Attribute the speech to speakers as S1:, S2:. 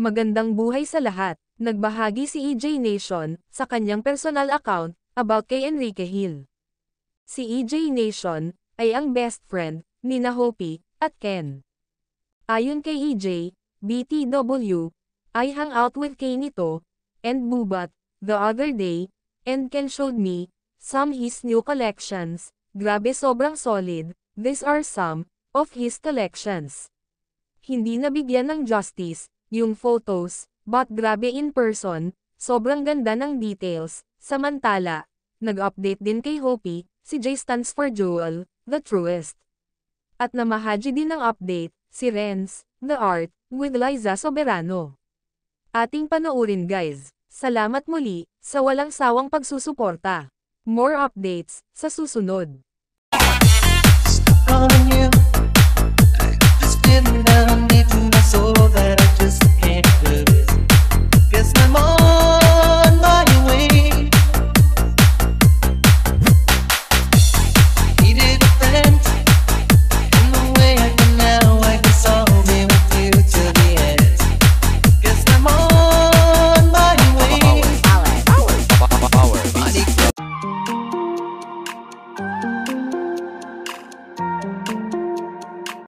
S1: Magandang buhay sa lahat. Nagbahagi si EJ Nation sa kanyang personal account about kay Enrique Hill. Si EJ Nation ay ang best friend ni na Hopi at Ken. Ayon kay EJ, BTW I hang out with Kay nito and Bubat the other day and Ken showed me some his new collections. Grabe sobrang solid. These are some of his collections. Hindi nabigyan ng justice yung photos, but grabe in person, sobrang ganda ng details. Samantala, nag-update din kay Hopi, si J stands for Jewel, the truest. At namahaji din ng update, si Renz, the art, with Liza Soberano. Ating panoorin guys. Salamat muli, sa walang sawang pagsusuporta. More updates, sa susunod.